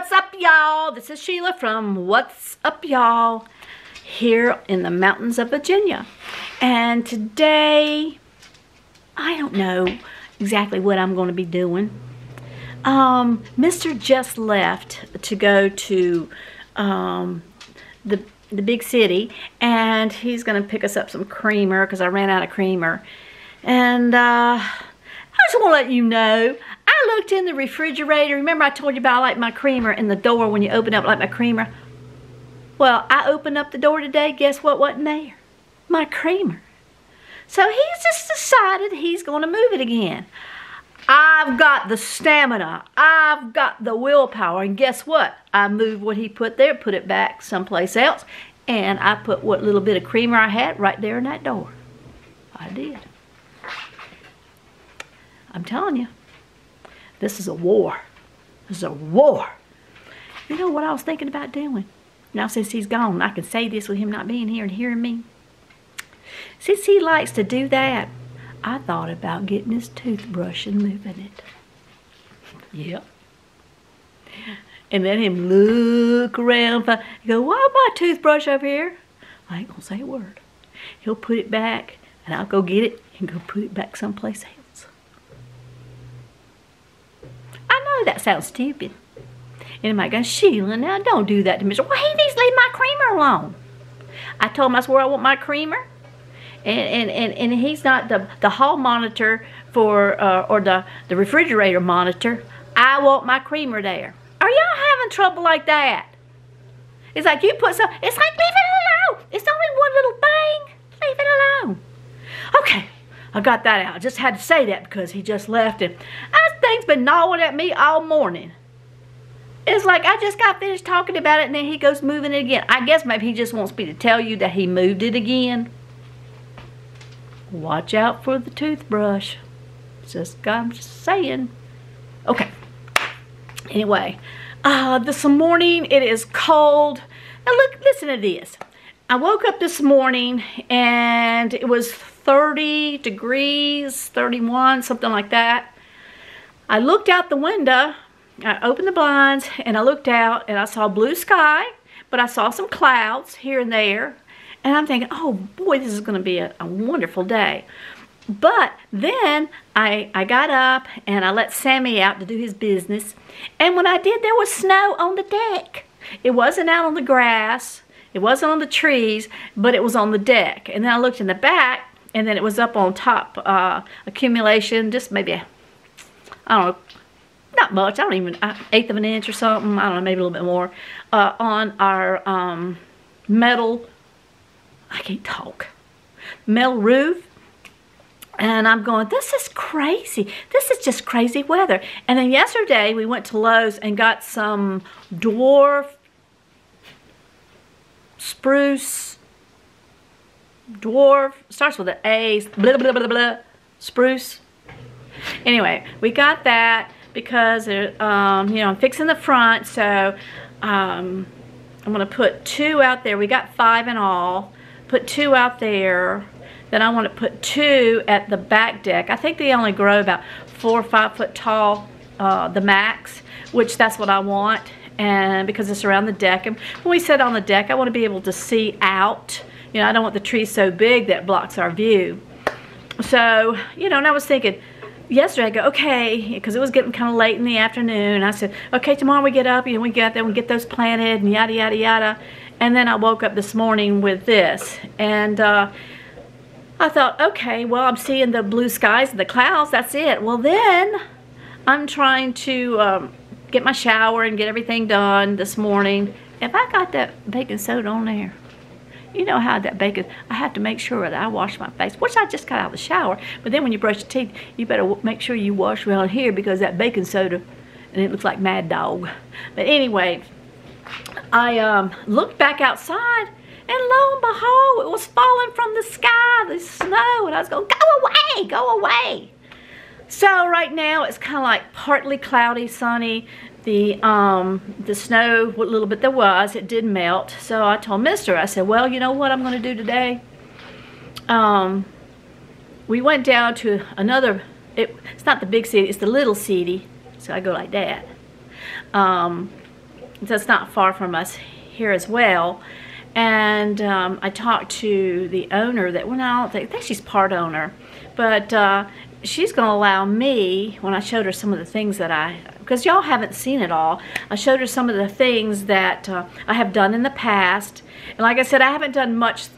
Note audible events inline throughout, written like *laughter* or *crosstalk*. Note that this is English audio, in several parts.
What's up, y'all? This is Sheila from Watts Up, y'all? Here in the mountains of Virginia. And today, I don't know exactly what I'm going to be doing. Um, Mr. just left to go to um, the the big city, and he's going to pick us up some creamer because I ran out of creamer. And uh, I just want to let you know, I looked in the refrigerator. Remember I told you about like my creamer in the door when you open up like my creamer? Well, I opened up the door today. Guess what wasn't there? My creamer. So he's just decided he's going to move it again. I've got the stamina. I've got the willpower. And guess what? I moved what he put there, put it back someplace else, and I put what little bit of creamer I had right there in that door. I did. I'm telling you, this is a war. This is a war. You know what I was thinking about doing? Now, since he's gone, I can say this with him not being here and hearing me. Since he likes to do that, I thought about getting his toothbrush and moving it. Yep. And then him look around, and go, why my toothbrush up here? I ain't gonna say a word. He'll put it back, and I'll go get it and go put it back someplace else. I that sounds stupid. And he might go, Sheila, now don't do that to me. Well, he needs leave my creamer alone. I told him I swear I want my creamer and, and, and, and he's not the, the hall monitor for, uh, or the, the refrigerator monitor. I want my creamer there. Are y'all having trouble like that? It's like you put some, it's like leave it alone. It's only one little thing. Leave it alone. Okay, I got that out. I just had to say that because he just left and that thing's been gnawing at me all morning. It's like I just got finished talking about it and then he goes moving it again. I guess maybe he just wants me to tell you that he moved it again. Watch out for the toothbrush. Just, I'm just saying. Okay. Anyway, uh, this morning it is cold. Now look, listen to this. I woke up this morning and it was 30 degrees, 31, something like that. I looked out the window, I opened the blinds and I looked out and I saw blue sky, but I saw some clouds here and there. And I'm thinking, oh boy, this is going to be a, a wonderful day. But then I, I got up and I let Sammy out to do his business. And when I did, there was snow on the deck. It wasn't out on the grass. It wasn't on the trees, but it was on the deck. And then I looked in the back, and then it was up on top, uh, accumulation, just maybe, I don't know, not much. I don't even, uh, eighth of an inch or something. I don't know, maybe a little bit more, uh, on our um, metal I can't talk. Metal roof. And I'm going, this is crazy. This is just crazy weather. And then yesterday we went to Lowe's and got some dwarf spruce, dwarf, starts with an A, blah, blah, blah, blah, spruce. Anyway, we got that because, um, you know, I'm fixing the front, so um, I'm going to put two out there. We got five in all put two out there. Then I want to put two at the back deck. I think they only grow about four or five foot tall, uh, the max, which that's what I want. And because it's around the deck. And when we sit on the deck, I want to be able to see out. You know, I don't want the trees so big that blocks our view. So, you know, and I was thinking, yesterday I go, okay, because it was getting kind of late in the afternoon. I said, okay, tomorrow we get up, you know, we get there, we get those planted and yada, yada, yada. And then I woke up this morning with this. And uh, I thought, okay, well, I'm seeing the blue skies and the clouds. That's it. Well, then I'm trying to um, get my shower and get everything done this morning. If I got that baking soda on there, you know how that bacon, I have to make sure that I wash my face, which I just got out of the shower. But then when you brush your teeth, you better make sure you wash around here because that baking soda, and it looks like Mad Dog. But anyway, I um, looked back outside and lo and behold, it was falling from the sky, the snow, and I was going, go away, go away. So right now it's kind of like partly cloudy, sunny. The um, the snow, what little bit there was, it did melt. So I told Mister, I said, well, you know what I'm going to do today? Um, we went down to another, it, it's not the big city, it's the little city. So I go like that. Um, that's not far from us here as well. And um, I talked to the owner that, well, I don't think, I think she's part owner, but uh, she's going to allow me, when I showed her some of the things that I, because y'all haven't seen it all, I showed her some of the things that uh, I have done in the past. And like I said, I haven't done much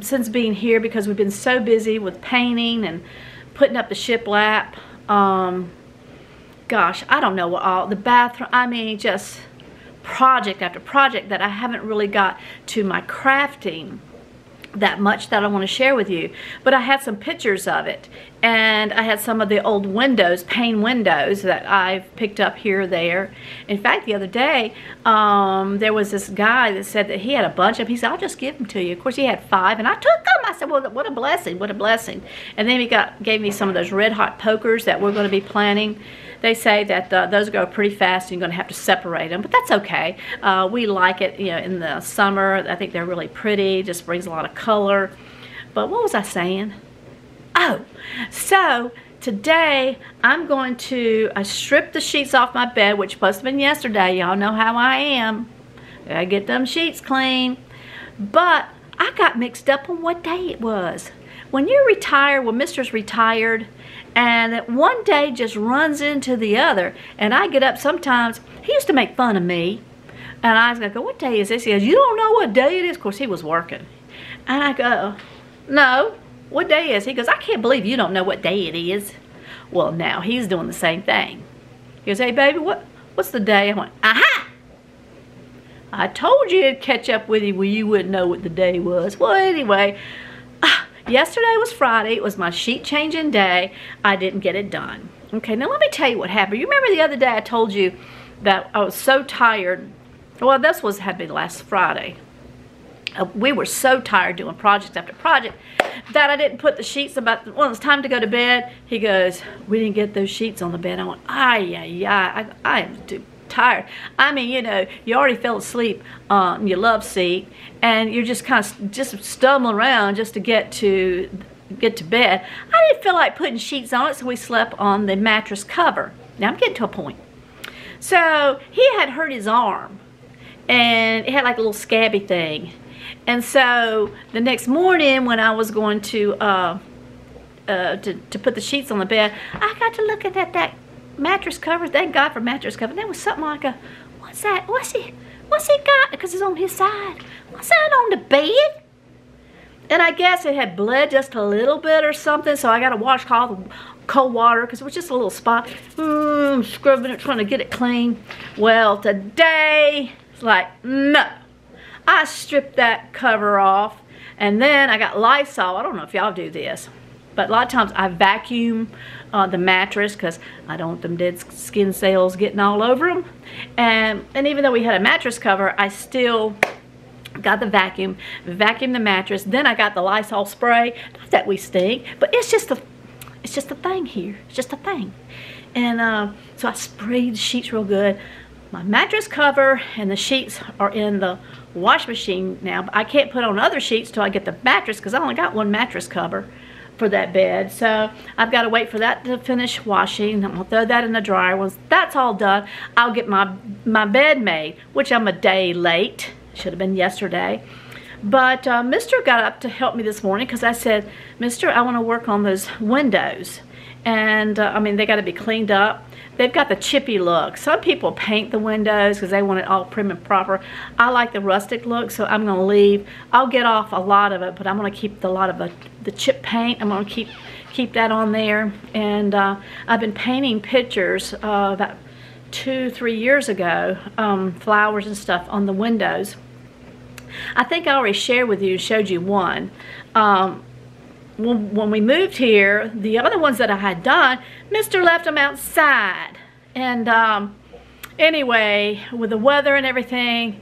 since being here because we've been so busy with painting and putting up the shiplap. Um, gosh, I don't know what all, the bathroom, I mean, just project after project that I haven't really got to my crafting that much that I want to share with you. But I had some pictures of it. And I had some of the old windows, pane windows that I've picked up here or there. In fact, the other day, um, there was this guy that said that he had a bunch of them. He said, I'll just give them to you. Of course, he had five, and I took them. I said, well, what a blessing, what a blessing. And then he got gave me some of those red hot pokers that we're going to be planting they say that the, those grow pretty fast and you're going to have to separate them, but that's okay. Uh, we like it you know, in the summer. I think they're really pretty, just brings a lot of color. But what was I saying? Oh, so today I'm going to I strip the sheets off my bed, which must have been yesterday. Y'all know how I am. I get them sheets clean. But I got mixed up on what day it was. When you're retired, when Mister's retired, and one day just runs into the other. And I get up sometimes, he used to make fun of me. And I was going to go, what day is this? He goes, you don't know what day it is? Of course, he was working. And I go, no, what day is? He goes, I can't believe you don't know what day it is. Well, now he's doing the same thing. He goes, hey, baby, what, what's the day? I went, aha! I told you it'd catch up with you where you wouldn't know what the day was. Well, anyway, Yesterday was Friday. It was my sheet changing day. I didn't get it done. Okay, now let me tell you what happened. You remember the other day I told you that I was so tired. Well, this was had been last Friday. Uh, we were so tired doing project after project that I didn't put the sheets about, when it was time to go to bed, he goes, we didn't get those sheets on the bed. I went, ay, ay, ay, I, I am tired. I mean, you know, you already fell asleep on your love seat and you're just kind of just stumbling around just to get to get to bed. I didn't feel like putting sheets on it, so we slept on the mattress cover. Now I'm getting to a point. So he had hurt his arm and it had like a little scabby thing. And so the next morning when I was going to uh, uh, to, to put the sheets on the bed, I got to looking at that that mattress cover. Thank God for mattress cover. There was something like a, what's that? What's he, what's he got? Because it's on his side. What's that on the bed? And I guess it had bled just a little bit or something, so I got to wash cold, cold water because it was just a little spot. Mm, scrubbing it, trying to get it clean. Well, today, it's like, no. I stripped that cover off, and then I got Lysol. I don't know if y'all do this, but a lot of times I vacuum uh, the mattress because I don't want them dead skin cells getting all over them. And, and even though we had a mattress cover, I still got the vacuum, vacuumed the mattress. Then I got the Lysol spray. Not that we stink, but it's just a, it's just a thing here. It's just a thing. And uh, so I sprayed the sheets real good. My mattress cover and the sheets are in the wash machine now. But I can't put on other sheets till I get the mattress because I only got one mattress cover for that bed. So I've got to wait for that to finish washing. I'm going to throw that in the dryer. Once that's all done, I'll get my, my bed made, which I'm a day late. Should have been yesterday. But uh, Mr. got up to help me this morning because I said, Mr., I want to work on those windows. And, uh, I mean, they got to be cleaned up. They've got the chippy look. Some people paint the windows because they want it all prim and proper. I like the rustic look, so I'm going to leave. I'll get off a lot of it, but I'm going to keep the lot of the, the chip paint. I'm going to keep keep that on there. And uh, I've been painting pictures uh, about two, three years ago, um, flowers and stuff on the windows. I think I already shared with you, showed you one. Um, when we moved here, the other ones that I had done, Mr. left them outside. And um, anyway, with the weather and everything,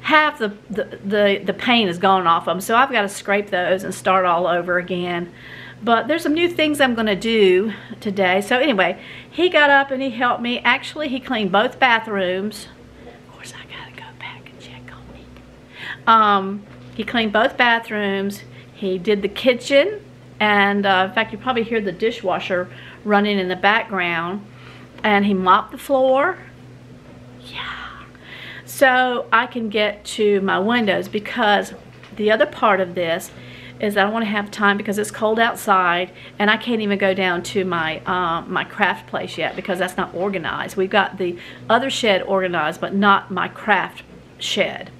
half the, the, the, the paint is gone off them. So I've got to scrape those and start all over again. But there's some new things I'm going to do today. So anyway, he got up and he helped me. Actually, he cleaned both bathrooms. Of course, I got to go back and check on it. Um, he cleaned both bathrooms. He did the kitchen and uh, in fact, you probably hear the dishwasher running in the background. And he mopped the floor. Yeah. so I can get to my windows because the other part of this is I don't want to have time because it's cold outside and I can't even go down to my um, my craft place yet because that's not organized. We've got the other shed organized but not my craft shed.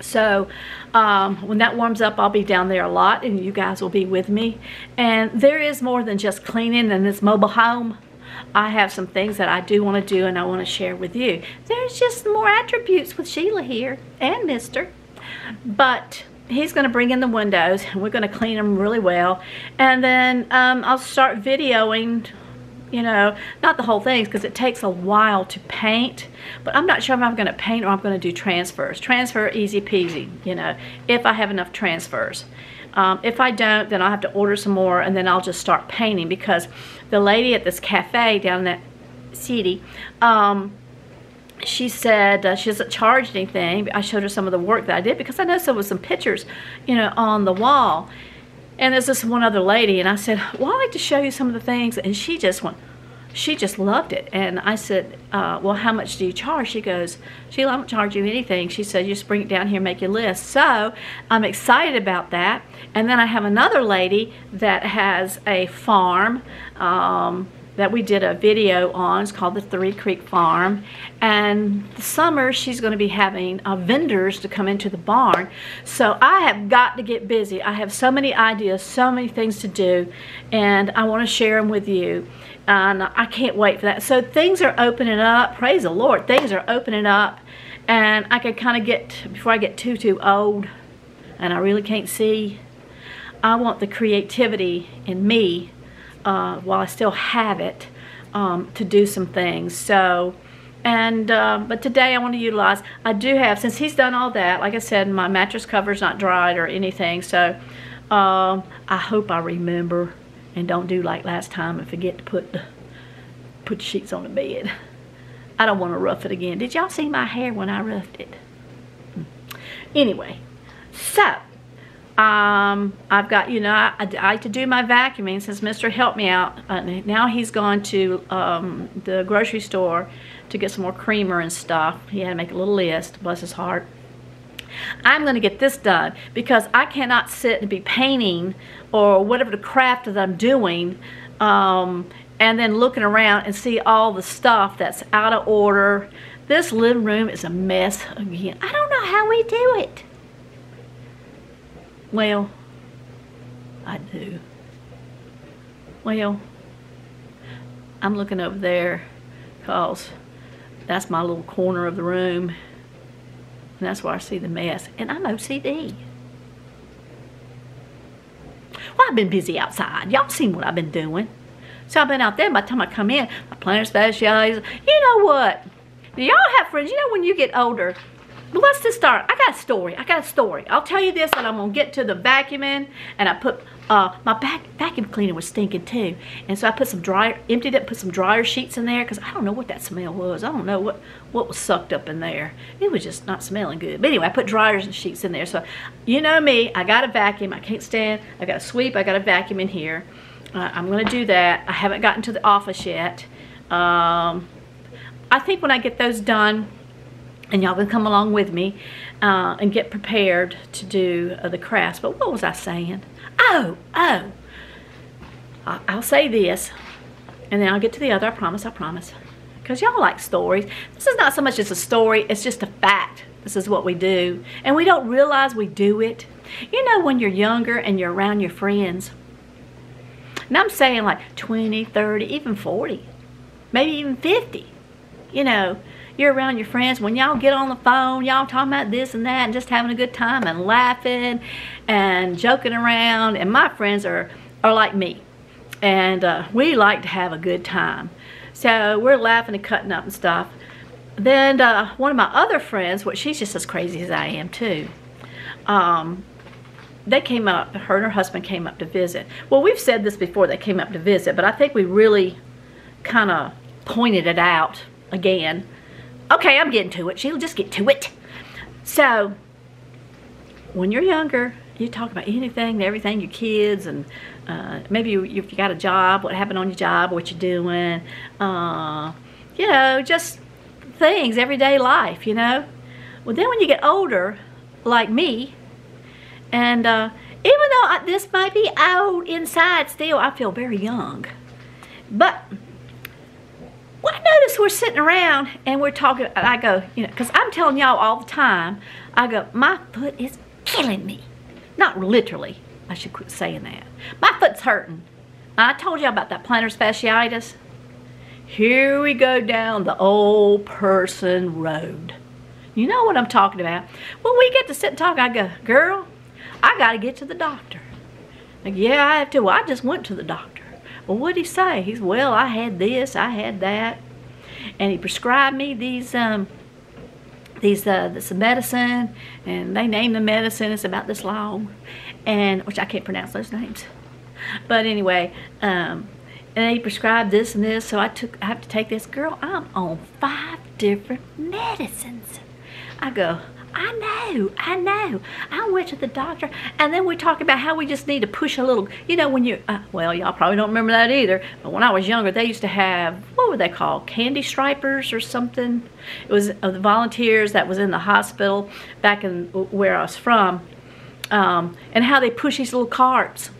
So um, when that warms up, I'll be down there a lot and you guys will be with me. And there is more than just cleaning in this mobile home. I have some things that I do want to do and I want to share with you. There's just more attributes with Sheila here and Mister. But he's going to bring in the windows and we're going to clean them really well. And then um, I'll start videoing you know, not the whole thing because it takes a while to paint, but I'm not sure if I'm going to paint or I'm going to do transfers. Transfer, easy peasy, you know, if I have enough transfers. Um, if I don't, then I'll have to order some more and then I'll just start painting because the lady at this cafe down in that city, um, she said uh, she doesn't charge anything. I showed her some of the work that I did because I know there was some pictures, you know, on the wall. And there's this one other lady, and I said, well, I'd like to show you some of the things. And she just went, she just loved it. And I said, uh, well, how much do you charge? She goes, Sheila, I don't charge you anything. She said, you just bring it down here, make your list. So I'm excited about that. And then I have another lady that has a farm. Um, that we did a video on. It's called the Three Creek Farm. And the summer, she's going to be having uh, vendors to come into the barn. So I have got to get busy. I have so many ideas, so many things to do, and I want to share them with you. And I can't wait for that. So things are opening up. Praise the Lord. Things are opening up. And I can kind of get, before I get too, too old, and I really can't see, I want the creativity in me uh, while I still have it um, to do some things. So, and uh, but today I want to utilize. I do have since he's done all that. Like I said, my mattress cover's not dried or anything. So um, I hope I remember and don't do like last time and forget to put the put the sheets on the bed. I don't want to rough it again. Did y'all see my hair when I roughed it? Hmm. Anyway, so um, I've got, you know, I, I, like to do my vacuuming since Mr. helped me out. Uh, now he's gone to um, the grocery store to get some more creamer and stuff. He had to make a little list, bless his heart. I'm going to get this done because I cannot sit and be painting or whatever the craft that I'm doing um, and then looking around and see all the stuff that's out of order. This living room is a mess again. I don't know how we do it. Well, I do. Well, I'm looking over there because that's my little corner of the room. And that's where I see the mess. And I'm OCD. Well, I've been busy outside. Y'all seen what I've been doing. So I've been out there. By the time I come in, my plantar fasciitis. You know what? Y'all have friends? You know when you get older, let's just start. I got a story. I got a story. I'll tell you this and I'm going to get to the vacuuming. And I put, uh, my back, vacuum cleaner was stinking too. And so I put some dryer, emptied it, put some dryer sheets in there because I don't know what that smell was. I don't know what, what was sucked up in there. It was just not smelling good. But anyway, I put dryers and sheets in there. So you know me, I got a vacuum. I can't stand, I got a sweep, I got a vacuum in here. Uh, I'm going to do that. I haven't gotten to the office yet. Um, I think when I get those done, and y'all can come along with me uh, and get prepared to do uh, the crafts. But what was I saying? Oh, oh. I'll say this, and then I'll get to the other. I promise, I promise. Because y'all like stories. This is not so much as a story, it's just a fact. This is what we do. And we don't realize we do it. You know when you're younger and you're around your friends. And I'm saying like 20, 30, even 40. Maybe even 50. You know, you're around your friends, when y'all get on the phone, y'all talking about this and that and just having a good time and laughing and joking around. And my friends are, are like me. And uh, we like to have a good time. So we're laughing and cutting up and stuff. Then uh, one of my other friends, which she's just as crazy as I am too, um, they came up, her and her husband came up to visit. Well, we've said this before, they came up to visit, but I think we really kind of pointed it out again Okay, I'm getting to it. She'll just get to it. So, when you're younger, you talk about anything and everything, your kids, and uh, maybe you, if you got a job, what happened on your job, what you're doing, uh, you know, just things, everyday life, you know. Well, then when you get older, like me, and uh, even though I, this might be old inside, still I feel very young. But well, I notice we're sitting around and we're talking. I go, you know, because I'm telling y'all all the time. I go, my foot is killing me. Not literally. I should quit saying that. My foot's hurting. I told y'all about that plantar fasciitis. Here we go down the old person road. You know what I'm talking about. When we get to sit and talk, I go, girl, I got to get to the doctor. Like, yeah, I have to. Well, I just went to the doctor. Well, what did he say? He's, well, I had this, I had that. And he prescribed me these, um, these, uh, this medicine, and they named the medicine. It's about this long, and which I can't pronounce those names. But anyway, um, and he prescribed this and this, so I took, I have to take this. Girl, I'm on five different medicines. I go, I know, I know. I went to the doctor, and then we talk about how we just need to push a little. You know, when you, uh, well, y'all probably don't remember that either, but when I was younger, they used to have, what were they called? Candy stripers or something? It was of the volunteers that was in the hospital back in where I was from, um, and how they push these little carts.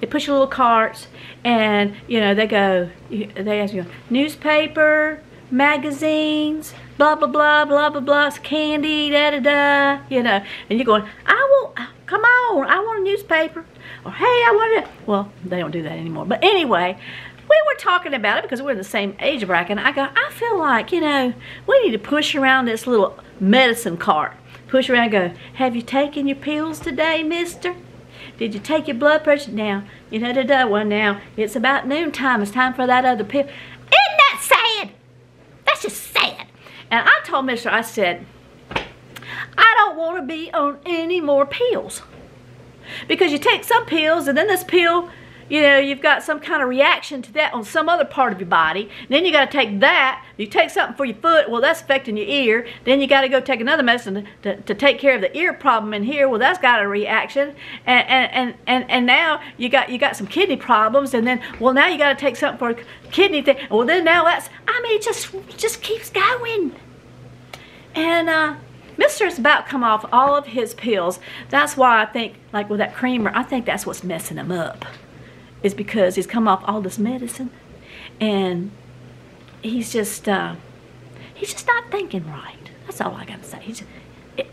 They push little carts, and, you know, they go, they ask you, newspaper, magazines, blah, blah, blah, blah, blah, blah, candy, da, da, da, you know. And you're going, I want, come on, I want a newspaper. Or, hey, I want it. well, they don't do that anymore. But anyway, we were talking about it because we're in the same age bracket. And I go, I feel like, you know, we need to push around this little medicine cart. Push around and go, have you taken your pills today, mister? Did you take your blood pressure? Now, you know, da, da, well, now, it's about noontime. It's time for that other pill. Isn't that sad? That's just sad. And I told Mister, I said, I don't want to be on any more pills. Because you take some pills and then this pill, you know, you've got some kind of reaction to that on some other part of your body. Then you got to take that. You take something for your foot, well, that's affecting your ear. Then you got to go take another medicine to, to, to, take care of the ear problem in here. Well, that's got a reaction. And, and, and, and, and now you got, you got some kidney problems. And then, well, now you got to take something for kidney thing. Well, then now that's, I mean, it just, just keeps going. And uh, Mister's about come off all of his pills. That's why I think, like with that creamer, I think that's what's messing him up. Is because he's come off all this medicine, and he's just, uh, he's just not thinking right. That's all I gotta say. He's, it,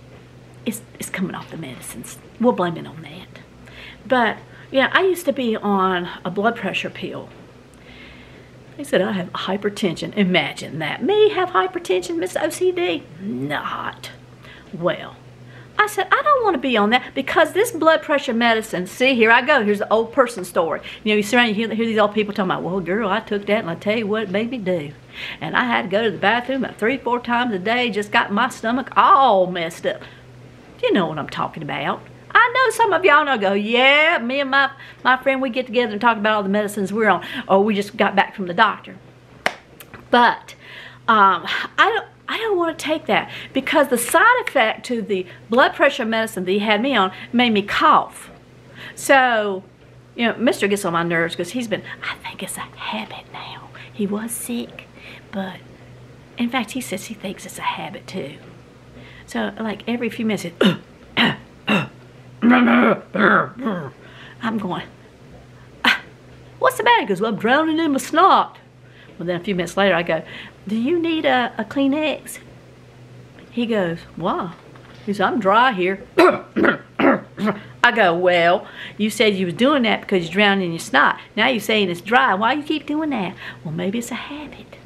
it's, it's coming off the medicines. We'll blame it on that. But yeah, I used to be on a blood pressure pill they said, I have hypertension. Imagine that. Me have hypertension, Miss OCD? Not. Well, I said, I don't want to be on that because this blood pressure medicine, see, here I go. Here's the old person story. You know, you surround, you hear, hear these old people talking about, well, girl, I took that and I tell you what it made me do. And I had to go to the bathroom about three, four times a day, just got my stomach all messed up. You know what I'm talking about. I know some of y'all know go, yeah, me and my, my friend, we get together and talk about all the medicines we're on. Or we just got back from the doctor. But um, I don't, I don't want to take that because the side effect to the blood pressure medicine that he had me on made me cough. So, you know, Mr. gets on my nerves because he's been, I think it's a habit now. He was sick, but in fact, he says he thinks it's a habit too. So, like every few minutes, *coughs* I'm going, *coughs* what's the matter? He goes, well, I'm drowning in my snot. Well, then a few minutes later, I go, do you need a, a Kleenex? He goes, why? He I'm dry here. *coughs* I go, well, you said you was doing that because you're drowning in your snot. Now you're saying it's dry. Why you keep doing that? Well, maybe it's a habit.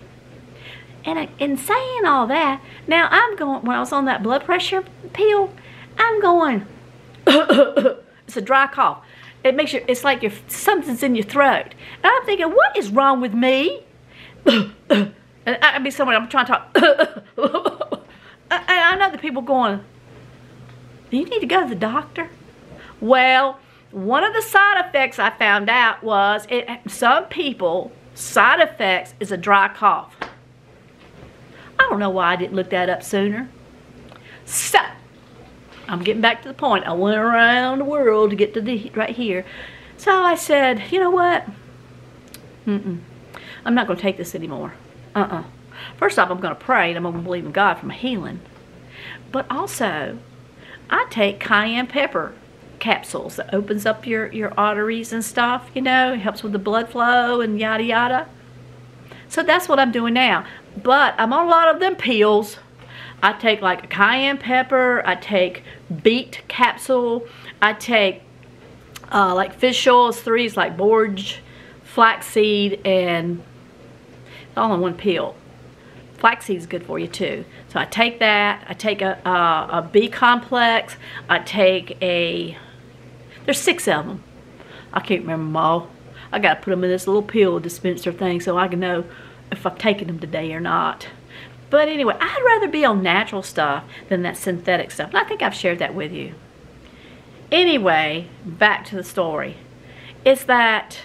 And I, in saying all that, now I'm going, when I was on that blood pressure pill, I'm going, *coughs* it's a dry cough. It makes you, it's like your, something's in your throat. And I'm thinking, what is wrong with me? *coughs* and I'd be somewhere, I'm trying to talk. *coughs* and I know the people going, you need to go to the doctor? Well, one of the side effects I found out was it, some people, side effects is a dry cough. I don't know why I didn't look that up sooner. So, I'm getting back to the point. I went around the world to get to the right here. So I said, you know what? Mm-mm. I'm not going to take this anymore. Uh-uh. First off, I'm going to pray and I'm going to believe in God for my healing. But also, I take cayenne pepper capsules that opens up your, your arteries and stuff, you know, it helps with the blood flow and yada yada. So that's what I'm doing now. But I'm on a lot of them pills. I take like a cayenne pepper, I take beet capsule, I take uh, like fish oils, threes like borage, flaxseed, and all in one pill. Flaxseed is good for you too. So I take that, I take a, B complex, I take a, there's six of them. I can't remember them all. I got to put them in this little pill dispenser thing so I can know if I've taken them today or not. But anyway, I'd rather be on natural stuff than that synthetic stuff. And I think I've shared that with you. Anyway, back to the story. It's that,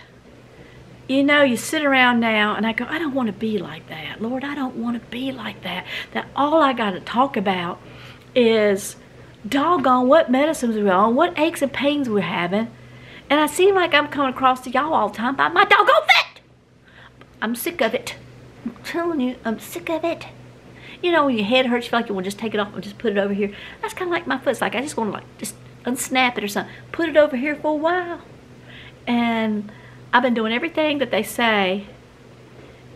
you know, you sit around now and I go, I don't want to be like that. Lord, I don't want to be like that. That all I got to talk about is doggone what medicines we're on, what aches and pains we're having. And I seem like I'm coming across to y'all all the time about my doggone foot. I'm sick of it. I'm telling you, I'm sick of it. You know, when your head hurts, you feel like you want to just take it off and just put it over here. That's kind of like my foot. It's like I just want to like just unsnap it or something. Put it over here for a while. And I've been doing everything that they say.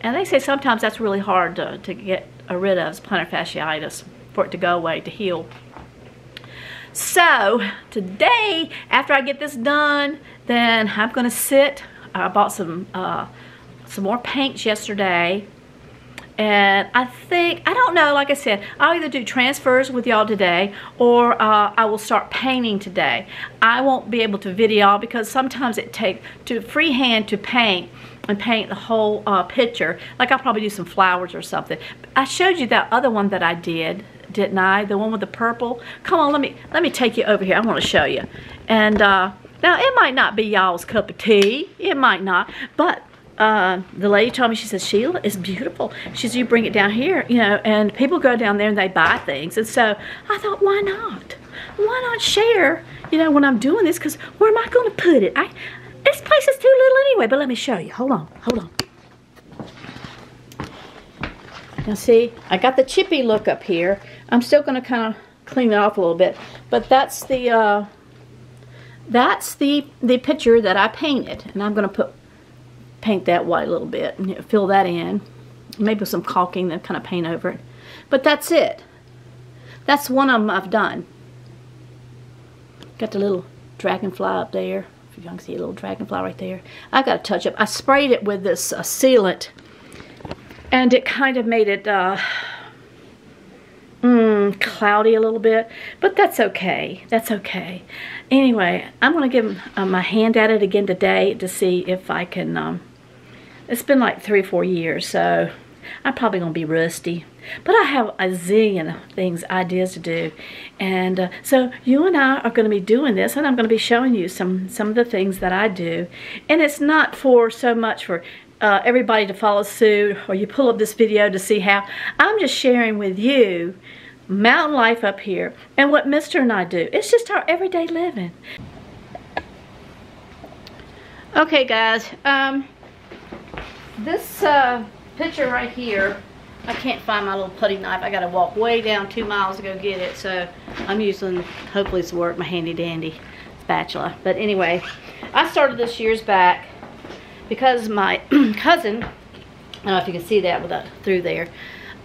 And they say sometimes that's really hard to, to get rid of, plantar fasciitis, for it to go away, to heal. So today, after I get this done, then I'm going to sit. I bought some uh, some more paints yesterday and I think, I don't know, like I said, I'll either do transfers with y'all today or uh, I will start painting today. I won't be able to video because sometimes it takes to freehand to paint and paint the whole uh, picture. Like I'll probably do some flowers or something. I showed you that other one that I did, didn't I? The one with the purple. Come on, let me let me take you over here. I want to show you. And uh, now it might not be y'all's cup of tea. It might not, but uh, the lady told me, she says, Sheila, it's beautiful. She says, you bring it down here, you know, and people go down there and they buy things. And so I thought, why not? Why not share, you know, when I'm doing this? Because where am I going to put it? I, this place is too little anyway, but let me show you. Hold on, hold on. Now see, I got the chippy look up here. I'm still going to kind of clean it off a little bit. But that's the, uh, that's the, the picture that I painted. And I'm going to put paint that white a little bit and fill that in. Maybe some caulking that kind of paint over it. But that's it. That's one of them I've done. Got the little dragonfly up there. If you can see a little dragonfly right there. I got to touch up. I sprayed it with this uh, sealant and it kind of made it uh, mm, cloudy a little bit. But that's okay. That's okay. Anyway, I'm going to give uh, my hand at it again today to see if I can... Um, it's been like three or four years, so I'm probably going to be rusty. But I have a zillion things, ideas to do. And uh, so you and I are going to be doing this, and I'm going to be showing you some, some of the things that I do. And it's not for so much for uh, everybody to follow suit, or you pull up this video to see how. I'm just sharing with you mountain life up here and what Mr. and I do. It's just our everyday living. Okay, guys. Um, this uh, picture right here, I can't find my little putty knife. I got to walk way down two miles to go get it. So I'm using, hopefully it's work, my handy dandy spatula. But anyway, I started this years back because my *clears throat* cousin, I don't know if you can see that without through there.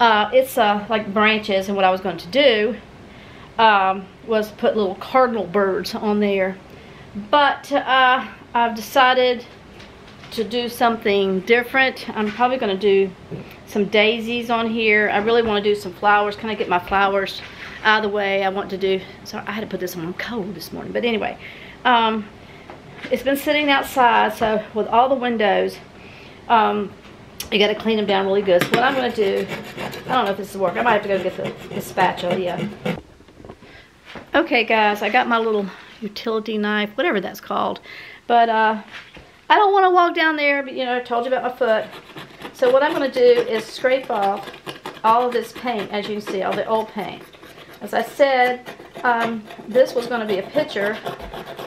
Uh, it's uh, like branches and what I was going to do um, was put little cardinal birds on there. But uh, I've decided to do something different. I'm probably going to do some daisies on here. I really want to do some flowers. Can I get my flowers out of the way? I want to do, sorry, I had to put this on. I'm cold this morning. But anyway, um, it's been sitting outside. So with all the windows, um, you got to clean them down really good. So what I'm going to do, I don't know if this will work. I might have to go get the, the spatula. Yeah. Okay, guys, I got my little utility knife, whatever that's called. But uh, I don't want to walk down there, but you know, I told you about my foot. So what I'm going to do is scrape off all of this paint, as you can see, all the old paint. As I said, um, this was going to be a picture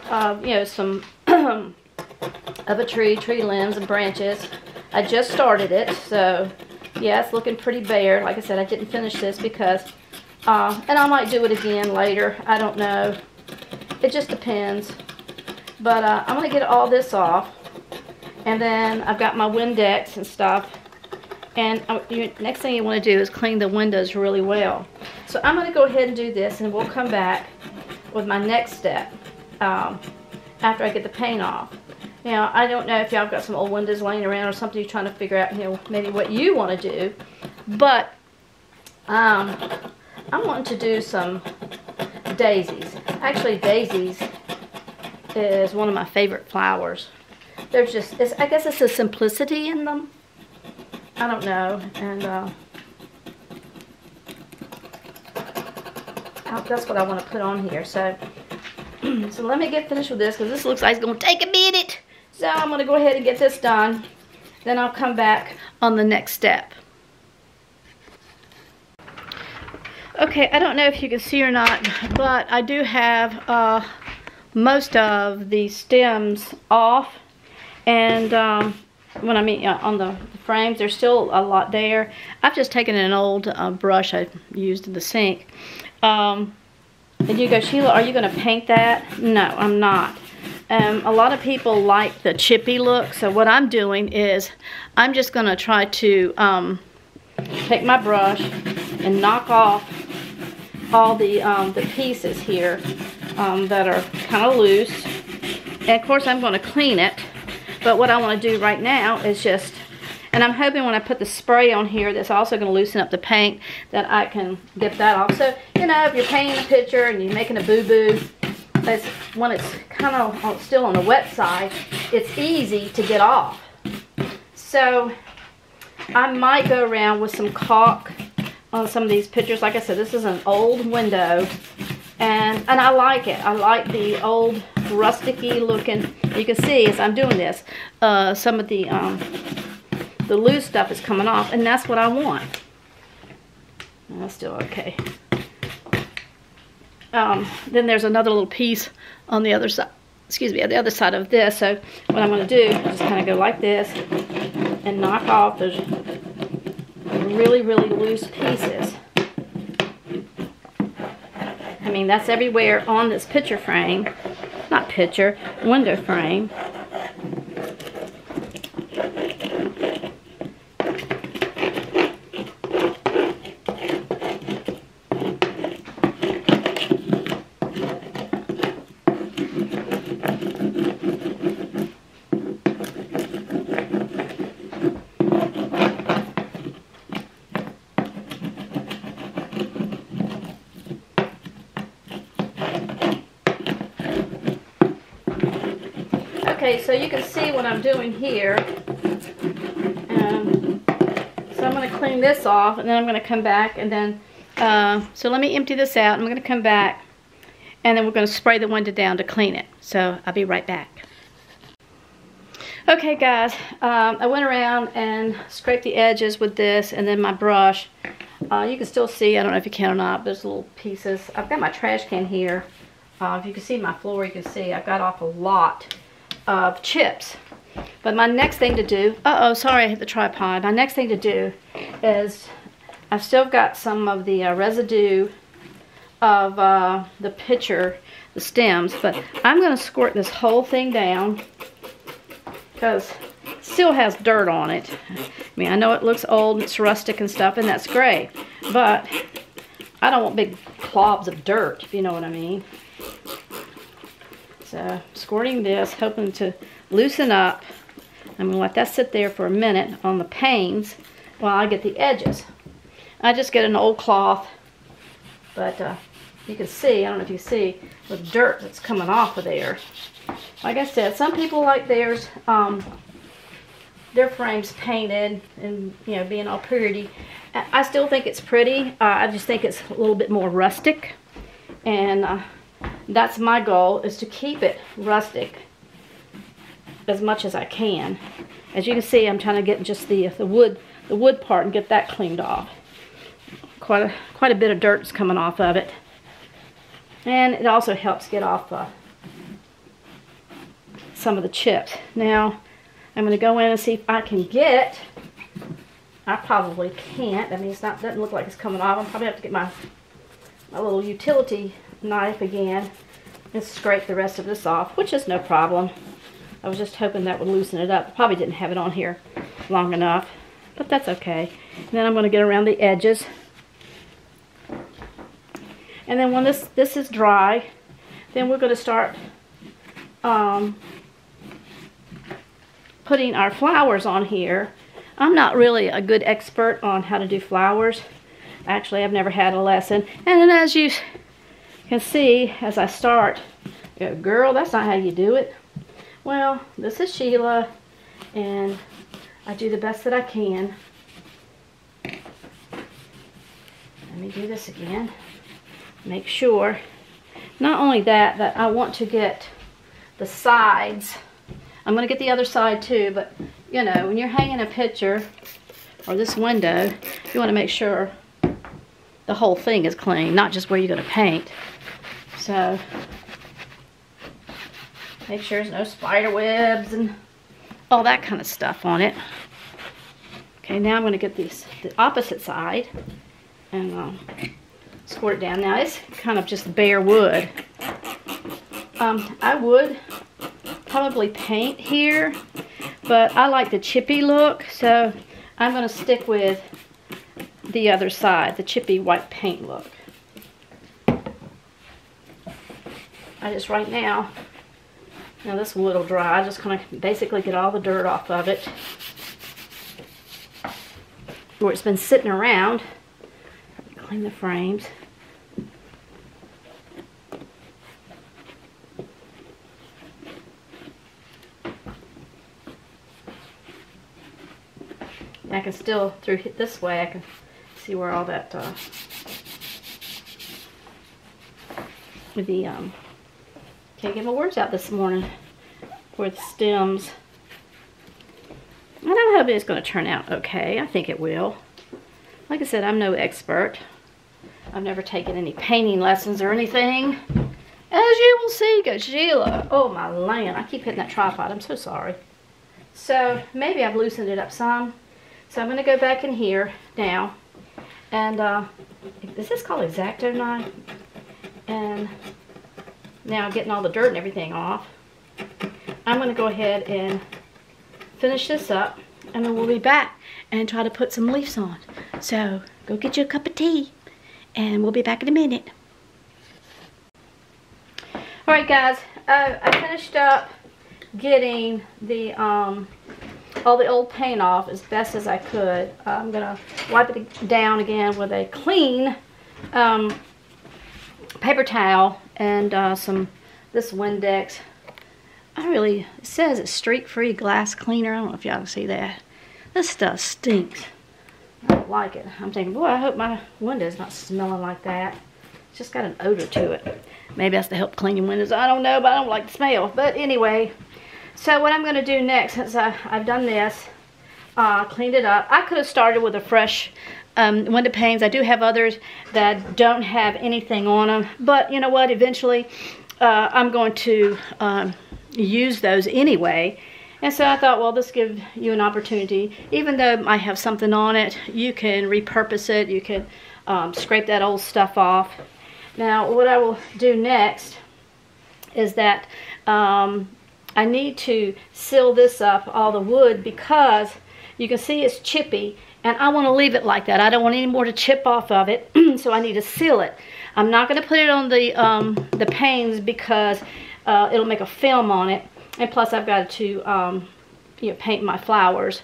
of, you know, some *clears throat* of a tree, tree limbs and branches. I just started it, so yeah, it's looking pretty bare. Like I said, I didn't finish this because Uh, and I might do it again later. I don't know. It just depends. But uh, I'm going to get all this off. And then I've got my Windex and stuff. And uh, next thing you want to do is clean the windows really well. So I'm going to go ahead and do this and we'll come back with my next step um, after I get the paint off. Now, I don't know if y'all got some old windows laying around or something you're trying to figure out, you know, maybe what you want to do. But um, I want to do some daisies. Actually, daisies is one of my favorite flowers. There's just, I guess it's a simplicity in them. I don't know. And uh, that's what I want to put on here. So, *clears throat* so let me get finished with this because this looks like it's going to take a minute. So I'm going to go ahead and get this done. Then I'll come back on the next step. Okay, I don't know if you can see or not, but I do have uh, most of the stems off. And um, when I mean uh, on the frames, there's still a lot there. I've just taken an old uh, brush I used in the sink. Um, and you go, Sheila, are you going to paint that? No, I'm not. Um, a lot of people like the chippy look, so what I'm doing is I'm just going to try to um, take my brush and knock off all the, um, the pieces here um, that are kind of loose. And of course I'm going to clean it, but what I want to do right now is just, and I'm hoping when I put the spray on here that's also going to loosen up the paint that I can get that off. So, you know, if you're painting a picture and you're making a boo-boo, when it's kind of still on the wet side, it's easy to get off. So I might go around with some caulk on some of these pictures. Like I said, this is an old window. And, and I like it. I like the old rusticy looking. You can see as I'm doing this, uh, some of the, um, the loose stuff is coming off. And that's what I want. That's still okay. Um, then there's another little piece on the other side excuse me, on the other side of this. So what I'm going to do is just kind of go like this and knock off those really, really loose pieces. I mean, that's everywhere on this picture frame. Not picture, window frame. Okay, so you can see what I'm doing here. Um, so I'm going to clean this off, and then I'm going to come back, and then, uh, so let me empty this out. I'm going to come back, and then we're going to spray the window down to clean it. So I'll be right back. Okay, guys, um, I went around and scraped the edges with this, and then my brush. Uh, you can still see, I don't know if you can or not, but there's little pieces. I've got my trash can here. Uh, if you can see my floor, you can see I've got off a lot of chips. But my next thing to do, uh-oh, sorry, I hit the tripod. My next thing to do is I've still got some of the uh, residue of uh, the pitcher, the stems, but I'm going to squirt this whole thing down because it still has dirt on it. I mean, I know it looks old, it's rustic and stuff, and that's great, but I don't want big clobs of dirt, if you know what I mean. So squirting this, hoping to loosen up. I'm to let that sit there for a minute on the panes while I get the edges. I just get an old cloth, but uh, you can see, I don't know if you see, the dirt that's coming off of there. Like I said, some people like theirs, um, their frames painted and, you know, being all pretty. I still think it's pretty. Uh, I just think it's a little bit more rustic. And uh, that's my goal is to keep it rustic as much as I can. As you can see, I'm trying to get just the the wood the wood part and get that cleaned off. Quite a quite a bit of dirt is coming off of it, and it also helps get off uh, some of the chips. Now, I'm going to go in and see if I can get. I probably can't. I mean, it's not doesn't look like it's coming off. I'll probably have to get my my little utility knife again and scrape the rest of this off, which is no problem. I was just hoping that would loosen it up. Probably didn't have it on here long enough, but that's okay. And then I'm going to get around the edges. And then when this, this is dry, then we're going to start um, putting our flowers on here. I'm not really a good expert on how to do flowers. Actually, I've never had a lesson. And then as you can see, as I start, go, girl, that's not how you do it. Well, this is Sheila, and I do the best that I can. Let me do this again. Make sure, not only that, that I want to get the sides. I'm going to get the other side too, but you know, when you're hanging a picture or this window, you want to make sure the whole thing is clean, not just where you're going to paint. So Make sure there's no spider webs and all that kind of stuff on it. Okay, now I'm going to get these the opposite side and um, squirt it down. Now it's kind of just bare wood. Um, I would probably paint here, but I like the chippy look, so I'm going to stick with the other side, the chippy white paint look. I just right now now this wood will dry. I just kind of basically get all the dirt off of it. Where it's been sitting around. Clean the frames. I can still, through this way, I can see where all that, uh, the um, can't get my words out this morning for the stems. I don't hope it's going to turn out okay. I think it will. Like I said, I'm no expert. I've never taken any painting lessons or anything. As you will see, go Sheila. Oh my land, I keep hitting that tripod. I'm so sorry. So maybe I've loosened it up some. So I'm going to go back in here now. And uh, this is called X-Acto knife? And now getting all the dirt and everything off, I'm going to go ahead and finish this up and then we'll be back and try to put some leaves on. So go get you a cup of tea and we'll be back in a minute. Alright guys, uh, I finished up getting the um, all the old paint off as best as I could. I'm going to wipe it down again with a clean um, paper towel and uh, some this Windex. I really, it says it's streak-free glass cleaner. I don't know if y'all can see that. This stuff stinks. I don't like it. I'm thinking, boy, I hope my window's not smelling like that. It's just got an odor to it. Maybe that's to help clean your windows. I don't know, but I don't like the smell. But anyway, so what I'm going to do next, since I, I've done this, uh, cleaned it up. I could have started with a fresh um, window panes. I do have others that don't have anything on them. But you know what? Eventually, uh, I'm going to um, use those anyway. And so I thought, well, this give you an opportunity. Even though I have something on it, you can repurpose it. You can um, scrape that old stuff off. Now, what I will do next is that um, I need to seal this up, all the wood, because you can see it's chippy and I want to leave it like that. I don't want any more to chip off of it, *clears throat* so I need to seal it. I'm not going to put it on the, um, the panes because uh, it'll make a film on it. And plus I've got to um, you know, paint my flowers.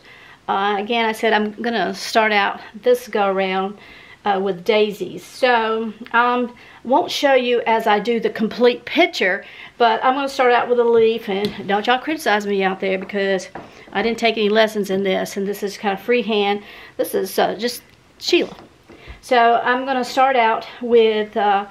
Uh, again, I said I'm going to start out this go around uh, with daisies. So um, won't show you as I do the complete picture, but I'm going to start out with a leaf. And don't y'all criticize me out there because I didn't take any lessons in this, and this is kind of freehand. This is uh, just Sheila. So I'm going to start out with uh,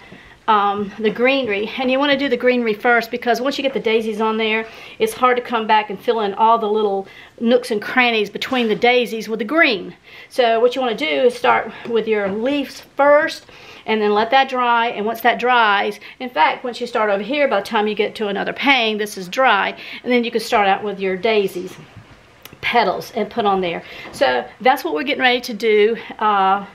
um, the greenery. And you want to do the greenery first because once you get the daisies on there, it's hard to come back and fill in all the little nooks and crannies between the daisies with the green. So what you want to do is start with your leaves first and then let that dry and once that dries in fact once you start over here by the time you get to another pane this is dry and then you can start out with your daisies petals and put on there. So that's what we're getting ready to do uh,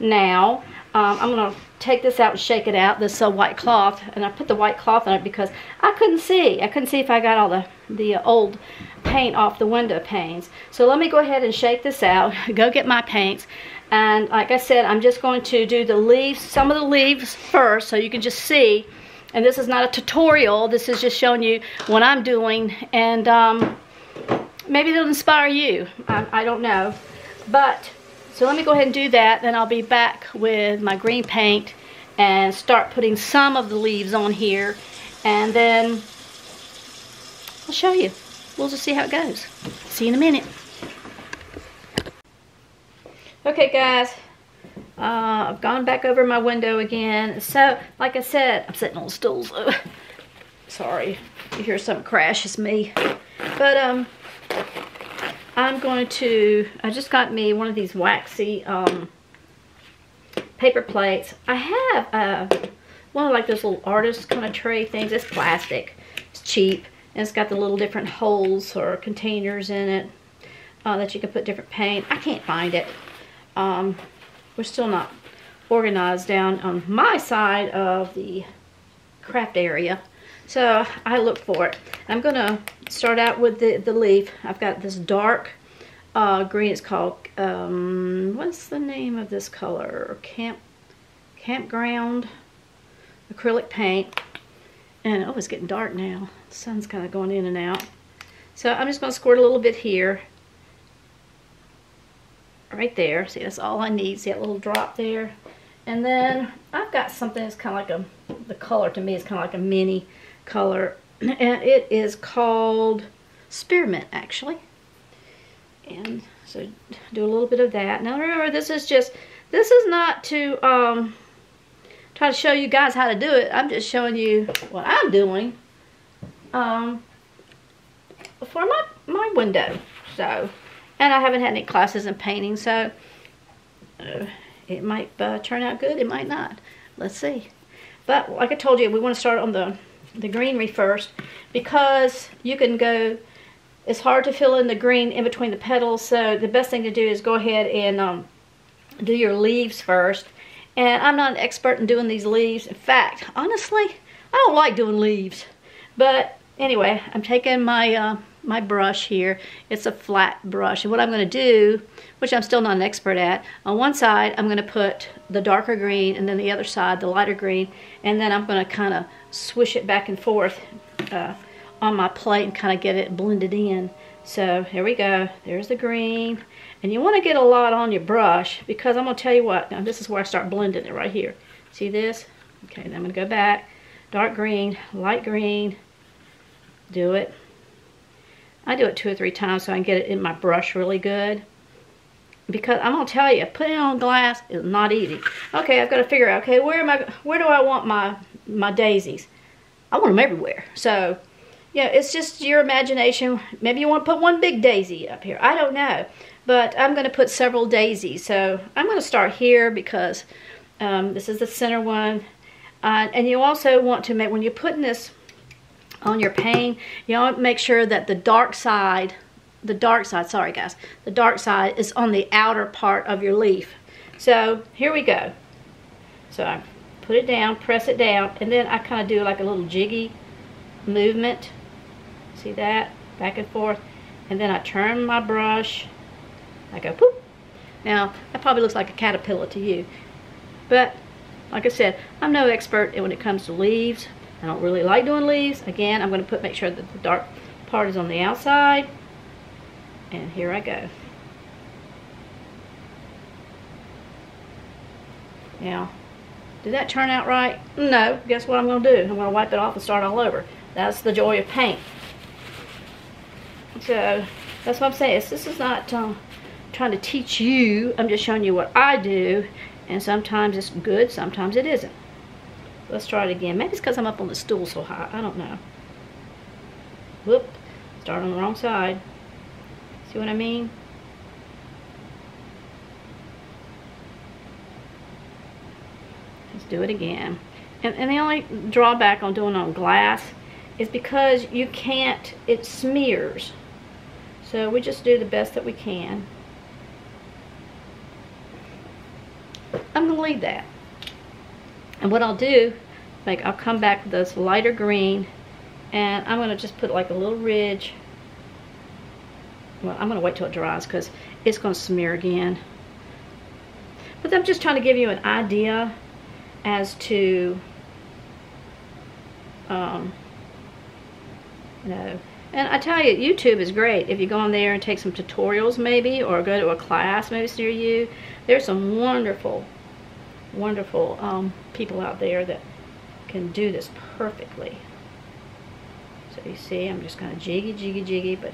now. um, I'm going to take this out and shake it out, this uh, white cloth. And I put the white cloth on it because I couldn't see. I couldn't see if I got all the, the old paint off the window panes. So let me go ahead and shake this out, *laughs* go get my paints. And like I said, I'm just going to do the leaves, some of the leaves first so you can just see. And this is not a tutorial, this is just showing you what I'm doing. And um, maybe it'll inspire you, I, I don't know. But so let me go ahead and do that. Then I'll be back with my green paint and start putting some of the leaves on here. And then I'll show you. We'll just see how it goes. See you in a minute. Okay guys, uh, I've gone back over my window again. So, like I said, I'm sitting on stools. *laughs* Sorry, you hear something crash, it's me. But, um, I'm going to, I just got me one of these waxy um, paper plates. I have uh, one of like those little artist kind of tray things. It's plastic. It's cheap. And it's got the little different holes or containers in it uh, that you can put different paint. I can't find it. Um, we're still not organized down on my side of the craft area. So I look for it. I'm going to start out with the, the leaf. I've got this dark uh, green. It's called, um, what's the name of this color? Camp Campground acrylic paint. And oh, it's getting dark now. The sun's kind of going in and out. So I'm just going to squirt a little bit here. Right there. See, that's all I need. See that little drop there? And then I've got something that's kind of like a, the color to me is kind of like a mini color. And it is called spearmint, actually. And so do a little bit of that. Now remember, this is just, this is not to um, try to show you guys how to do it. I'm just showing you what I'm doing um, for my, my window. So, and I haven't had any classes in painting, so uh, it might uh, turn out good, it might not. Let's see. But like I told you, we want to start on the, the greenery first because you can go it's hard to fill in the green in between the petals, so the best thing to do is go ahead and um, do your leaves first. And I'm not an expert in doing these leaves. In fact, honestly, I don't like doing leaves. But anyway, I'm taking my uh, my brush here. It's a flat brush. And what I'm going to do, which I'm still not an expert at, on one side I'm going to put the darker green and then the other side the lighter green. And then I'm going to kind of swish it back and forth uh, on my plate and kind of get it blended in. So here we go. There's the green. And you want to get a lot on your brush because I'm going to tell you what. Now this is where I start blending it right here. See this? Okay, then I'm going to go back. Dark green, light green. Do it. I do it two or three times so I can get it in my brush really good. Because I'm going to tell you, putting it on glass is not easy. Okay, I've got to figure out, okay, where am I, where do I want my, my daisies? I want them everywhere. So yeah, it's just your imagination. Maybe you want to put one big daisy up here. I don't know. But I'm going to put several daisies. So I'm going to start here because um, this is the center one. Uh, and you also want to make, when you're putting this on your pane, you want to make sure that the dark side, the dark side, sorry guys, the dark side is on the outer part of your leaf. So here we go. So I put it down, press it down, and then I kind of do like a little jiggy movement See that? Back and forth. And then I turn my brush. I go poop. Now, that probably looks like a caterpillar to you. But, like I said, I'm no expert when it comes to leaves. I don't really like doing leaves. Again, I'm going to put make sure that the dark part is on the outside. And here I go. Now, did that turn out right? No. Guess what I'm going to do? I'm going to wipe it off and start all over. That's the joy of paint. So that's what I'm saying. This is not um, trying to teach you. I'm just showing you what I do. And sometimes it's good, sometimes it isn't. Let's try it again. Maybe it's because I'm up on the stool so high. I don't know. Whoop. Start on the wrong side. See what I mean? Let's do it again. And, and the only drawback on doing on glass is because you can't, it smears. So we just do the best that we can. I'm going to leave that. And what I'll do, like I'll come back with this lighter green and I'm going to just put like a little ridge. Well, I'm going to wait till it dries because it's going to smear again. But I'm just trying to give you an idea as to, um, you know, and I tell you, YouTube is great. If you go on there and take some tutorials maybe, or go to a class maybe near you, there's some wonderful, wonderful um, people out there that can do this perfectly. So you see, I'm just kind of jiggy, jiggy, jiggy, but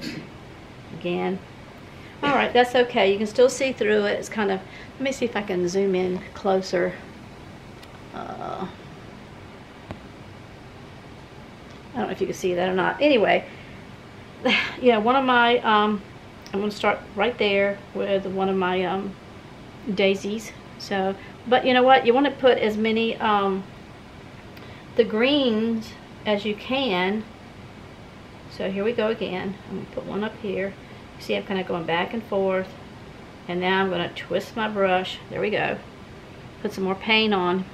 again, all right, that's okay. You can still see through it. It's kind of, let me see if I can zoom in closer. Uh, I don't know if you can see that or not. Anyway, *sighs* yeah, one of my, um, I'm going to start right there with one of my um, daisies. So, but you know what? You want to put as many, um, the greens as you can. So here we go again. I'm going to put one up here. See I'm kind of going back and forth. And now I'm going to twist my brush. There we go. Put some more paint on.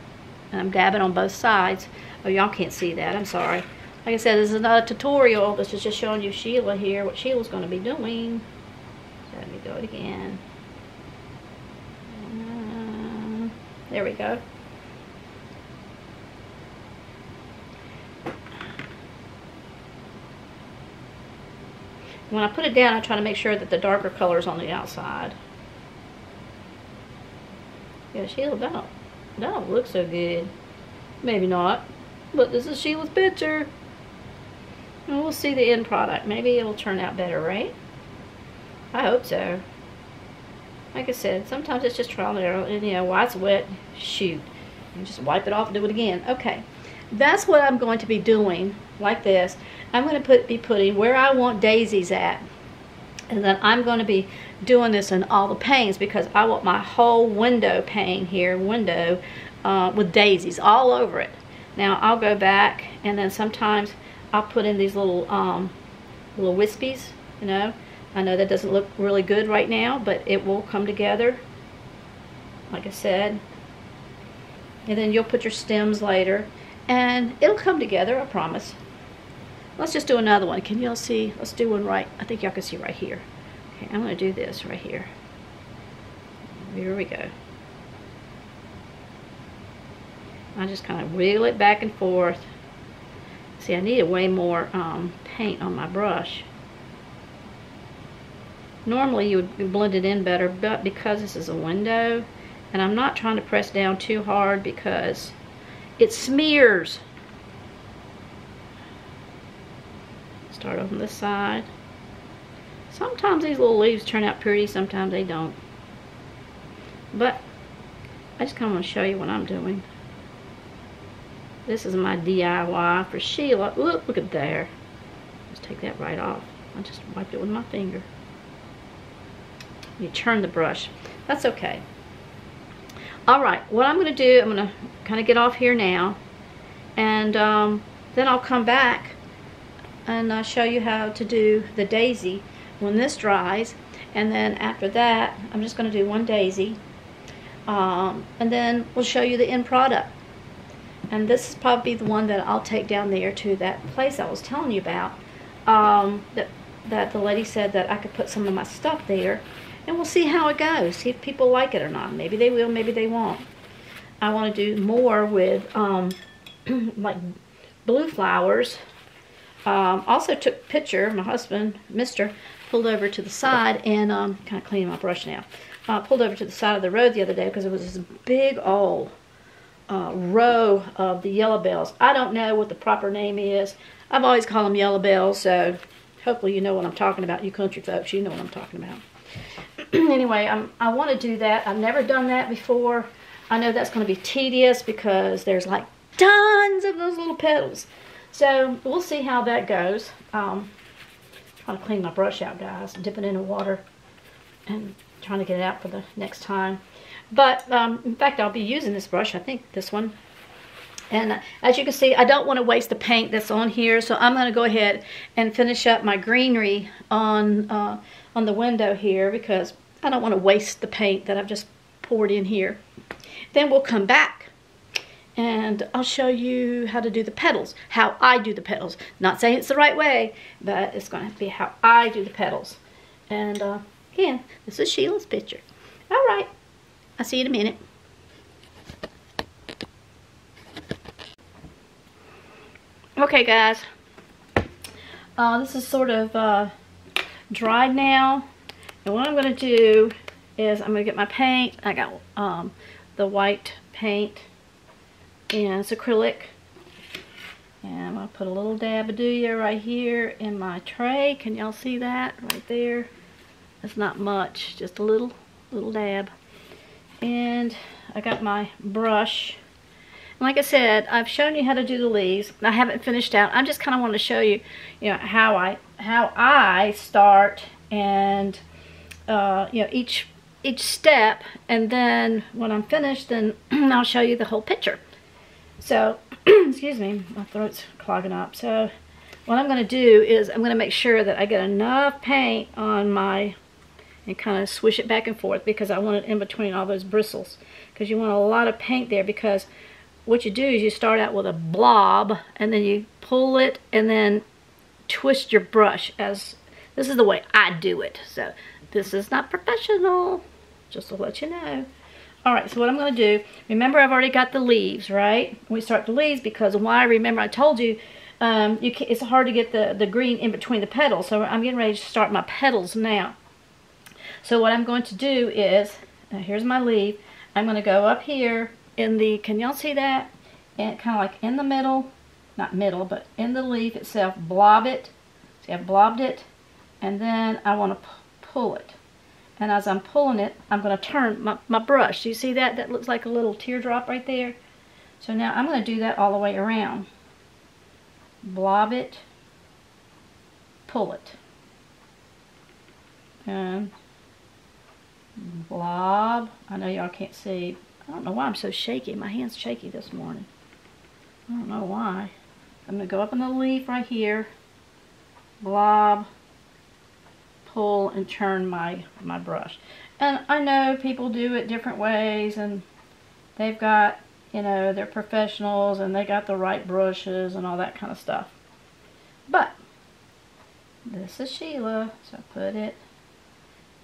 And I'm dabbing on both sides. Oh, y'all can't see that. I'm sorry. Like I said, this is not a tutorial. This is just showing you Sheila here, what Sheila's going to be doing. So let me do it again. Uh, there we go. When I put it down, I try to make sure that the darker color is on the outside. Yeah, Sheila, don't, don't look so good. Maybe not, but this is Sheila's picture. And we'll see the end product. Maybe it'll turn out better, right? I hope so. Like I said, sometimes it's just trial and error. And, you know, while it's wet, shoot. Just wipe it off and do it again. Okay. That's what I'm going to be doing, like this. I'm going to put be putting where I want daisies at. And then I'm going to be doing this in all the panes because I want my whole window pane here, window, uh, with daisies all over it. Now I'll go back and then sometimes I'll put in these little um, little wispies, you know. I know that doesn't look really good right now, but it will come together, like I said. And then you'll put your stems later, and it'll come together, I promise. Let's just do another one. Can y'all see? Let's do one right. I think y'all can see right here. Okay, I'm going to do this right here. Here we go. I just kind of wiggle it back and forth. See, I needed way more um, paint on my brush. Normally you would blend it in better, but because this is a window, and I'm not trying to press down too hard because it smears. Start on this side. Sometimes these little leaves turn out pretty, sometimes they don't. But I just kind of want to show you what I'm doing. This is my DIY for Sheila. Look, look at there. Let's take that right off. I just wiped it with my finger. You turn the brush. That's okay. All right, what I'm going to do, I'm to kind of get off here now. And um, then I'll come back and uh, show you how to do the daisy when this dries. And then after that, I'm just going to do one daisy. Um, and then we'll show you the end product. And this is probably the one that I'll take down there to that place I was telling you about. Um, that, that the lady said that I could put some of my stuff there. And we'll see how it goes. See if people like it or not. Maybe they will, maybe they won't. I want to do more with um, *clears throat* like blue flowers. Um, also took picture, my husband, Mr., pulled over to the side and um, kind of cleaning my brush now. Uh, pulled over to the side of the road the other day because it was this big old uh, row of the yellow bells. I don't know what the proper name is. I've always called them yellow bells, so hopefully you know what I'm talking about. You country folks, you know what I'm talking about. *clears throat* anyway, I'm, I want to do that. I've never done that before. I know that's going to be tedious because there's like tons of those little petals. So we'll see how that goes. Um, trying to clean my brush out, guys. Dip it in water and trying to get it out for the next time. But, um, in fact, I'll be using this brush. I think this one. And uh, as you can see, I don't want to waste the paint that's on here. So I'm going to go ahead and finish up my greenery on, uh, on the window here because I don't want to waste the paint that I've just poured in here. Then we'll come back and I'll show you how to do the petals, how I do the petals. Not saying it's the right way, but it's going to be how I do the petals. And uh, again, this is Sheila's picture. All right, I'll see you in a minute. Okay, guys. Uh, this is sort of uh, dried now. And what I'm going to do is I'm going to get my paint. I got um, the white paint and it's acrylic. And I'm going to put a little dab of Duya right here in my tray. Can y'all see that right there? That's not much, just a little, little dab. And I got my brush. Like I said, I've shown you how to do the leaves. I haven't finished out. I just kind of want to show you, you know, how I how I start and uh, you know each each step. And then when I'm finished, then *clears throat* I'll show you the whole picture. So, *clears throat* excuse me, my throat's clogging up. So, what I'm going to do is I'm going to make sure that I get enough paint on my, and kind of swish it back and forth because I want it in between all those bristles. Because you want a lot of paint there because what you do is you start out with a blob and then you pull it and then twist your brush as, this is the way I do it. So, this is not professional, just to let you know. All right, so what I'm going to do, remember I've already got the leaves, right? We start the leaves because why? Remember I told you, um, you can, it's hard to get the, the green in between the petals. So I'm getting ready to start my petals now. So what I'm going to do is, here's my leaf. I'm going to go up here in the, can y'all see that? And kind of like in the middle, not middle, but in the leaf itself, blob it. See, I've blobbed it. And then I want to pull it. And as I'm pulling it, I'm going to turn my, my brush. Do you see that? That looks like a little teardrop right there. So now I'm going to do that all the way around. Blob it, pull it. And blob. I know y'all can't see. I don't know why I'm so shaky. My hand's shaky this morning. I don't know why. I'm going to go up in the leaf right here. Blob pull and turn my, my brush. And I know people do it different ways and they've got, you know, they're professionals and they got the right brushes and all that kind of stuff. But this is Sheila, so I put it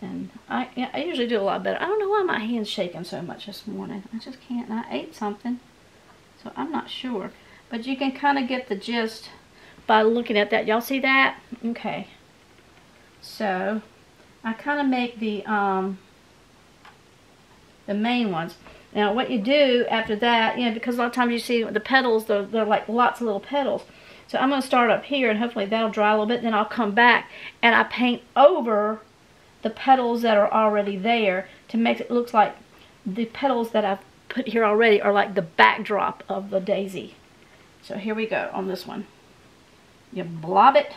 and I, I usually do a lot better. I don't know why my hand's shaking so much this morning. I just can't. I ate something, so I'm not sure. But you can kind of get the gist by looking at that. Y'all see that? Okay. So I kind of make the um, the main ones. Now what you do after that, you know, because a lot of times you see the petals, they're, they're like lots of little petals. So I'm going to start up here and hopefully that'll dry a little bit. Then I'll come back and I paint over the petals that are already there to make it look like the petals that I've put here already are like the backdrop of the daisy. So here we go on this one. You blob it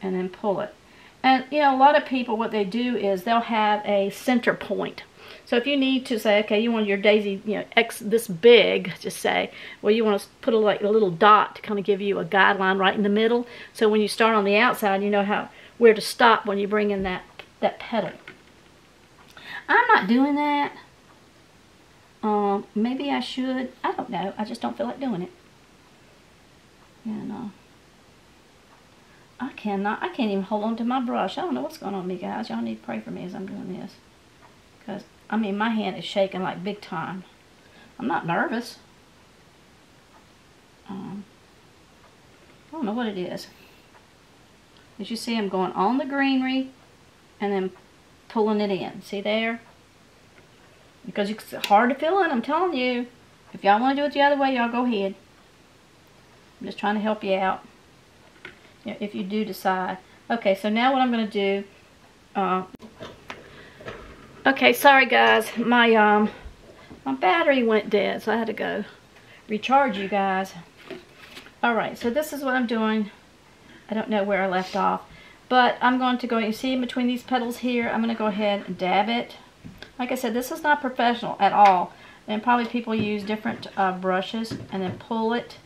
and then pull it. And, you know, a lot of people, what they do is they'll have a center point. So if you need to say, okay, you want your daisy, you know, X this big, just say, well, you want to put a, like a little dot to kind of give you a guideline right in the middle. So when you start on the outside, you know how where to stop when you bring in that, that petal. I'm not doing that. Um, maybe I should. I don't know. I just don't feel like doing it. You know. I cannot, I can't even hold on to my brush. I don't know what's going on with me, guys. Y'all need to pray for me as I'm doing this. Because, I mean, my hand is shaking like big time. I'm not nervous. Um, I don't know what it is. As you see, I'm going on the greenery and then pulling it in. See there? Because it's hard to fill in, I'm telling you. If y'all want to do it the other way, y'all go ahead. I'm just trying to help you out if you do decide. Okay, so now what I'm going to do, uh, okay, sorry guys, my, um, my battery went dead, so I had to go recharge you guys. Alright, so this is what I'm doing. I don't know where I left off. But I'm going to go, you see in between these petals here, I'm going to go ahead and dab it. Like I said, this is not professional at all. And probably people use different uh, brushes and then pull it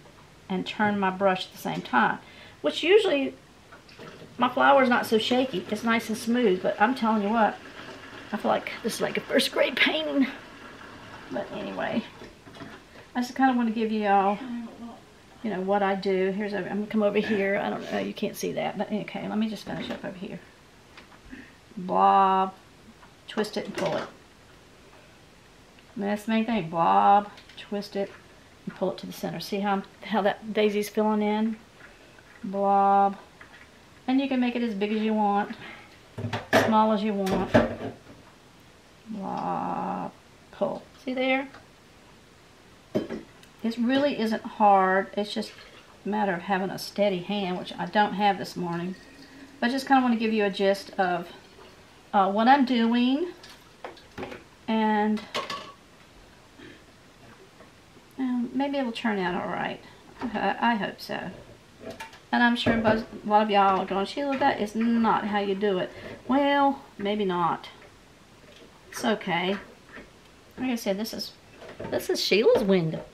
and turn my brush at the same time. Which usually, my flower is not so shaky. It's nice and smooth, but I'm telling you what, I feel like this is like a first grade painting. But anyway, I just kind of want to give you all, you know, what I do. Here's, a, I'm to come over here. I don't know, you can't see that, but okay, let me just finish up over here. Blob, twist it and pull it. And that's the main thing, blob, twist it, and pull it to the center. See how, how that daisy's filling in? Blob. And you can make it as big as you want, small as you want. Blob, pull. See there? It really isn't hard. It's just a matter of having a steady hand, which I don't have this morning. But I just kind of want to give you a gist of uh, what I'm doing. And um, maybe it'll turn out all right. I, I hope so. And I'm sure a lot of y'all are going, Sheila, that is not how you do it. Well, maybe not. It's okay. Like I said, this is this is Sheila's window.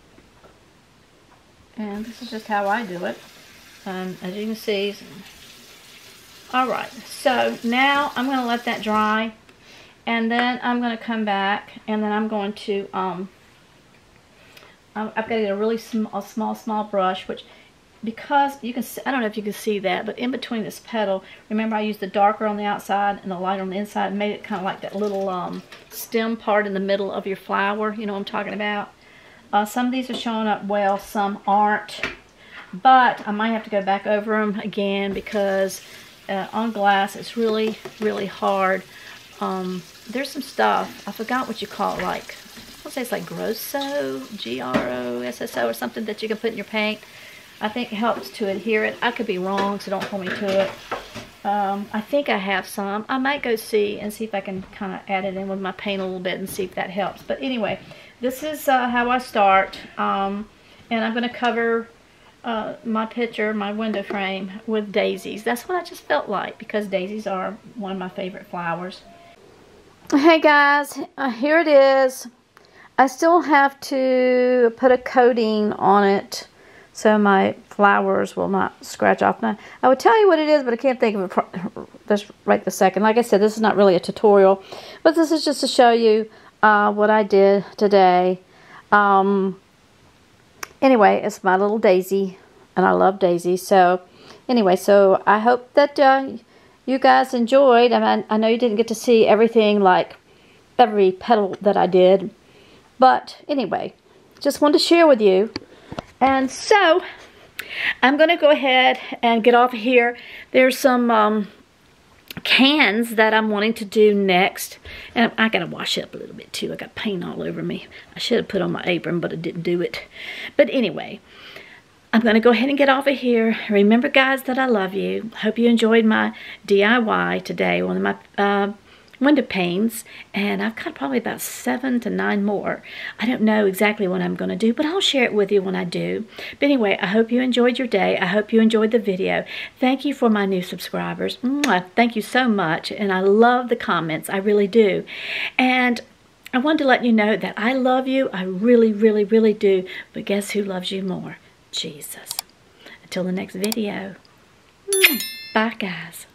And this is just how I do it. Um, as you can see. Alright, so now I'm going to let that dry. And then I'm going to come back and then I'm going to, um, I've got to get a really sm a small, small brush, which because you can see, I don't know if you can see that, but in between this petal, remember I used the darker on the outside and the lighter on the inside and made it kind of like that little um, stem part in the middle of your flower, you know what I'm talking about? Uh, some of these are showing up well, some aren't, but I might have to go back over them again because uh, on glass it's really, really hard. Um, there's some stuff, I forgot what you call it, like, I'll say it's like Grosso, G-R-O-S-S-O or something that you can put in your paint I think helps to adhere it. I could be wrong, so don't hold me to it. Um, I think I have some. I might go see and see if I can kind of add it in with my paint a little bit and see if that helps. But anyway, this is uh, how I start. Um, and I'm going to cover uh, my picture, my window frame, with daisies. That's what I just felt like because daisies are one of my favorite flowers. Hey guys, uh, here it is. I still have to put a coating on it so my flowers will not scratch off. Now, I would tell you what it is, but I can't think of it just right the second. Like I said, this is not really a tutorial, but this is just to show you uh, what I did today. Um, anyway, it's my little daisy, and I love daisies. So, anyway, so I hope that uh, you guys enjoyed. I, mean, I know you didn't get to see everything, like every petal that I did, but anyway, just wanted to share with you and so, I'm going to go ahead and get off here. There's some um, cans that I'm wanting to do next. And I got to wash up a little bit too. I got paint all over me. I should have put on my apron, but I didn't do it. But anyway, I'm to go ahead and get off of here. Remember, guys, that I love you. Hope you enjoyed my DIY today. One of my uh, window panes and I've got probably about seven to nine more. I don't know exactly what I'm going to do, but I'll share it with you when I do. But anyway, I hope you enjoyed your day. I hope you enjoyed the video. Thank you for my new subscribers. Mwah, thank you so much. And I love the comments. I really do. And I wanted to let you know that I love you. I really, really, really do. But guess who loves you more? Jesus. Until the next video. Bye, guys.